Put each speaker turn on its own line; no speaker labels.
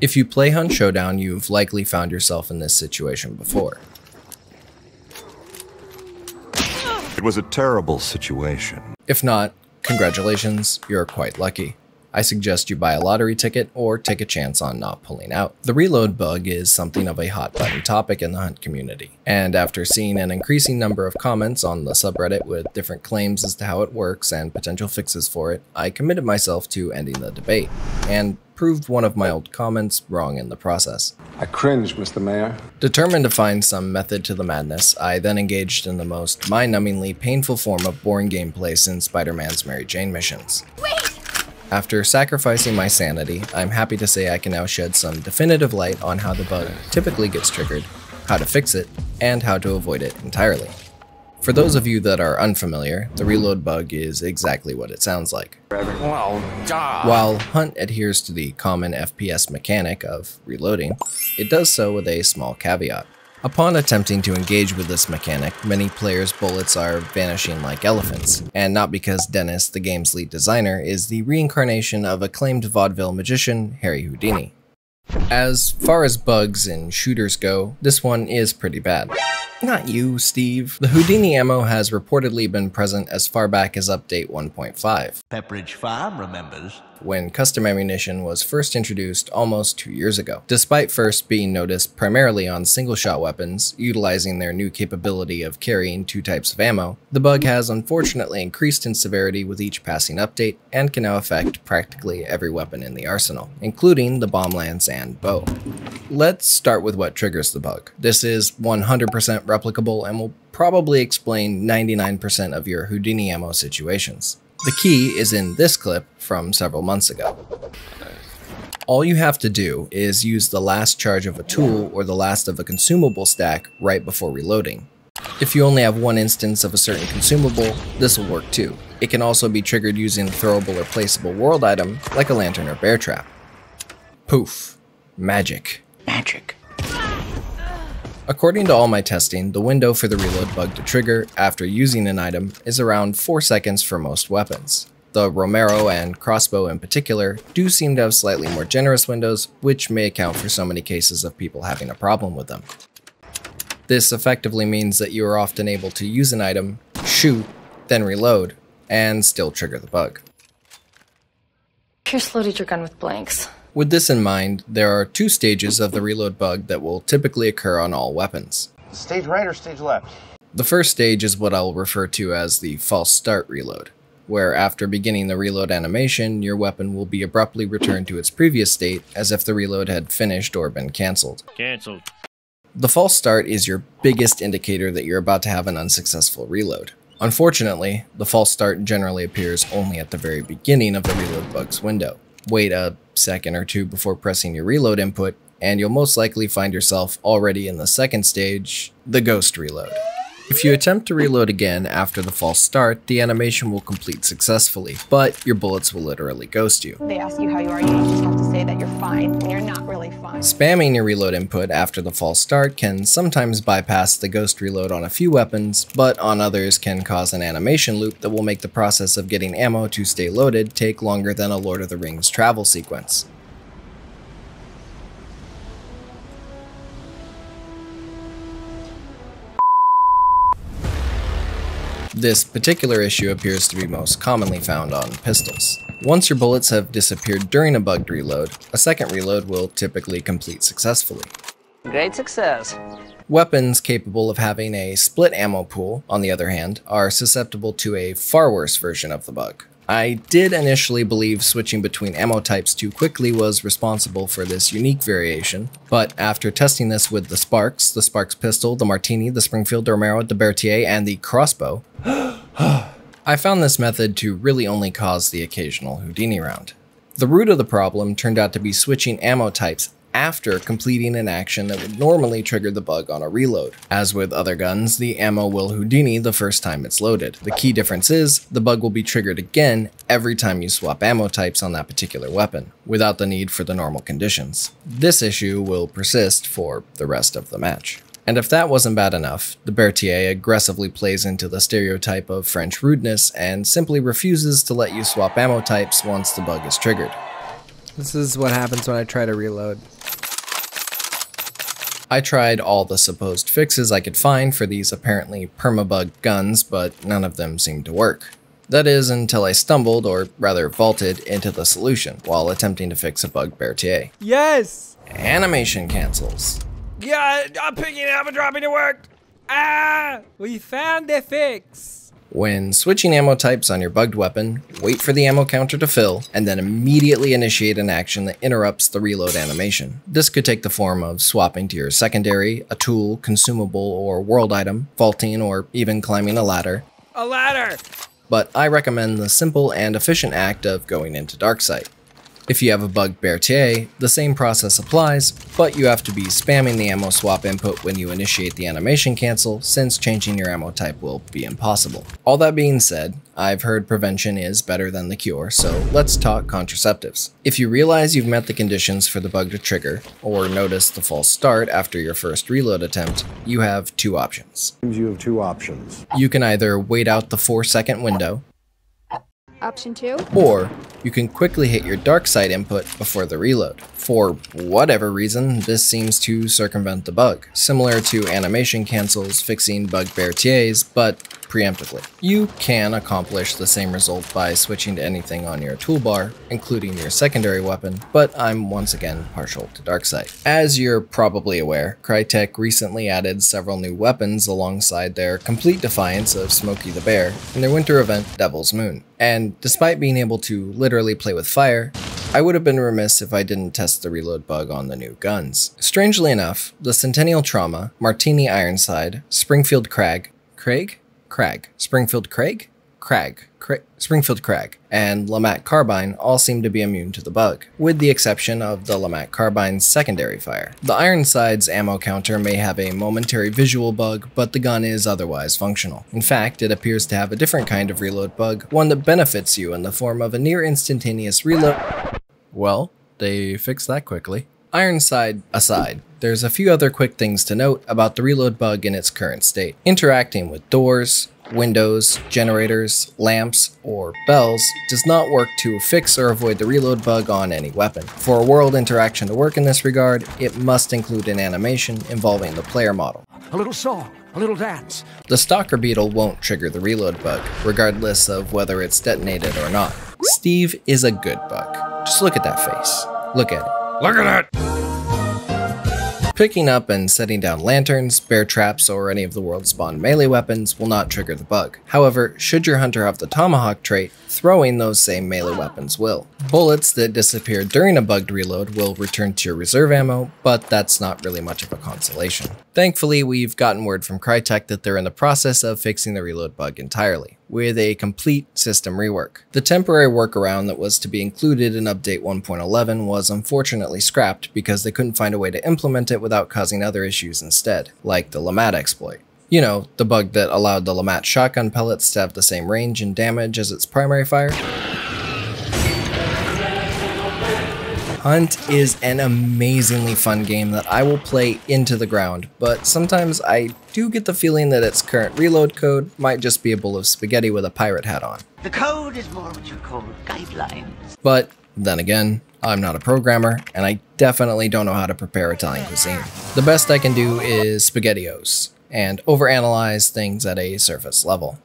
If you play Hunt Showdown, you've likely found yourself in this situation before.
It was a terrible situation.
If not, congratulations, you're quite lucky. I suggest you buy a lottery ticket or take a chance on not pulling out. The reload bug is something of a hot button topic in the hunt community, and after seeing an increasing number of comments on the subreddit with different claims as to how it works and potential fixes for it, I committed myself to ending the debate, and proved one of my old comments wrong in the process.
I cringe, Mr. Mayor.
Determined to find some method to the madness, I then engaged in the most mind-numbingly painful form of boring gameplay since Spider-Man's Mary Jane missions.
Wait!
After sacrificing my sanity, I'm happy to say I can now shed some definitive light on how the bug typically gets triggered, how to fix it, and how to avoid it entirely. For those of you that are unfamiliar, the reload bug is exactly what it sounds like.
Well.
While Hunt adheres to the common FPS mechanic of reloading, it does so with a small caveat. Upon attempting to engage with this mechanic, many players' bullets are vanishing like elephants, and not because Dennis, the game's lead designer, is the reincarnation of acclaimed vaudeville magician Harry Houdini. As far as bugs in shooters go, this one is pretty bad. Not you, Steve. The Houdini ammo has reportedly been present as far back as update 1.5.
Pepperidge Farm remembers.
When custom ammunition was first introduced almost two years ago. Despite first being noticed primarily on single shot weapons, utilizing their new capability of carrying two types of ammo, the bug has unfortunately increased in severity with each passing update and can now affect practically every weapon in the arsenal, including the bomb lance and bow. Let's start with what triggers the bug. This is 100% replicable and will probably explain 99% of your Houdini ammo situations. The key is in this clip from several months ago. All you have to do is use the last charge of a tool or the last of a consumable stack right before reloading. If you only have one instance of a certain consumable, this will work too. It can also be triggered using a throwable or placeable world item like a lantern or bear trap. Poof. Magic.
Magic.
According to all my testing, the window for the reload bug to trigger after using an item is around 4 seconds for most weapons. The Romero and crossbow in particular do seem to have slightly more generous windows, which may account for so many cases of people having a problem with them. This effectively means that you are often able to use an item, shoot, then reload, and still trigger the bug.
Pierce loaded your gun with blanks.
With this in mind, there are two stages of the reload bug that will typically occur on all weapons.
Stage right or stage left?
The first stage is what I'll refer to as the false start reload, where after beginning the reload animation, your weapon will be abruptly returned to its previous state as if the reload had finished or been cancelled.
Cancelled.
The false start is your biggest indicator that you're about to have an unsuccessful reload. Unfortunately, the false start generally appears only at the very beginning of the reload bug's window. Wait a second or two before pressing your reload input, and you'll most likely find yourself already in the second stage, the ghost reload. If you attempt to reload again after the false start, the animation will complete successfully, but your bullets will literally ghost you.
They ask you how you are, you just have to say that you're fine when you're not really fine.
Spamming your reload input after the false start can sometimes bypass the ghost reload on a few weapons, but on others can cause an animation loop that will make the process of getting ammo to stay loaded take longer than a Lord of the Rings travel sequence. This particular issue appears to be most commonly found on pistols. Once your bullets have disappeared during a bugged reload, a second reload will typically complete successfully.
Great success.
Weapons capable of having a split ammo pool, on the other hand, are susceptible to a far worse version of the bug. I did initially believe switching between ammo types too quickly was responsible for this unique variation, but after testing this with the Sparks, the Sparks pistol, the Martini, the Springfield, Romero, the Berthier, and the crossbow, I found this method to really only cause the occasional Houdini round. The root of the problem turned out to be switching ammo types after completing an action that would normally trigger the bug on a reload. As with other guns, the ammo will Houdini the first time it's loaded. The key difference is, the bug will be triggered again every time you swap ammo types on that particular weapon, without the need for the normal conditions. This issue will persist for the rest of the match. And if that wasn't bad enough, the Berthier aggressively plays into the stereotype of French rudeness and simply refuses to let you swap ammo types once the bug is triggered.
This is what happens when I try to reload.
I tried all the supposed fixes I could find for these apparently permabug guns, but none of them seemed to work. That is until I stumbled, or rather vaulted, into the solution while attempting to fix a bug Berthier.
Yes!
Animation cancels.
Yeah, I'm picking it up and dropping it worked! Ah! We found the fix!
When switching ammo types on your bugged weapon, wait for the ammo counter to fill, and then immediately initiate an action that interrupts the reload animation. This could take the form of swapping to your secondary, a tool, consumable, or world item, vaulting, or even climbing a ladder.
A ladder!
But I recommend the simple and efficient act of going into Darksight. If you have a bugged Berthier, the same process applies, but you have to be spamming the ammo swap input when you initiate the animation cancel, since changing your ammo type will be impossible. All that being said, I've heard prevention is better than the cure, so let's talk contraceptives. If you realize you've met the conditions for the bug to trigger, or notice the false start after your first reload attempt, you have two options.
You have two options.
You can either wait out the 4 second window,
Option two.
or you can quickly hit your Darksight input before the reload. For whatever reason, this seems to circumvent the bug, similar to animation cancels fixing bug Berthiers, but preemptively. You can accomplish the same result by switching to anything on your toolbar, including your secondary weapon, but I'm once again partial to Darksight. As you're probably aware, Crytek recently added several new weapons alongside their complete defiance of Smokey the Bear in their winter event Devil's Moon. And despite being able to literally play with fire, I would have been remiss if I didn't test the reload bug on the new guns. Strangely enough, the Centennial Trauma, Martini Ironside, Springfield Krag, Craig? Krag. Springfield Craig? Krag. Cra- Springfield Krag, and LeMat Carbine all seem to be immune to the bug, with the exception of the LeMat Carbine's secondary fire. The Ironside's ammo counter may have a momentary visual bug, but the gun is otherwise functional. In fact, it appears to have a different kind of reload bug, one that benefits you in the form of a near instantaneous reload. Well, they fixed that quickly. Ironside aside, there's a few other quick things to note about the reload bug in its current state. Interacting with doors, windows, generators, lamps, or bells does not work to fix or avoid the reload bug on any weapon. For a world interaction to work in this regard, it must include an animation involving the player model.
A little song, a little dance.
The Stalker Beetle won't trigger the reload bug, regardless of whether it's detonated or not. Steve is a good bug. Just look at that face. Look at it.
Look at it!
Picking up and setting down lanterns, bear traps, or any of the world's spawned melee weapons will not trigger the bug. However, should your hunter have the tomahawk trait, throwing those same melee weapons will. Bullets that disappear during a bugged reload will return to your reserve ammo, but that's not really much of a consolation. Thankfully, we've gotten word from Crytek that they're in the process of fixing the reload bug entirely, with a complete system rework. The temporary workaround that was to be included in Update 1.11 was unfortunately scrapped because they couldn't find a way to implement it without causing other issues instead, like the LeMat exploit. You know, the bug that allowed the LeMat shotgun pellets to have the same range and damage as its primary fire. Hunt is an amazingly fun game that I will play into the ground, but sometimes I do get the feeling that its current reload code might just be a bowl of spaghetti with a pirate hat on.
The code is more what you call guidelines.
But then again, I'm not a programmer, and I definitely don't know how to prepare Italian cuisine. The best I can do is SpaghettiOs, and overanalyze things at a surface level.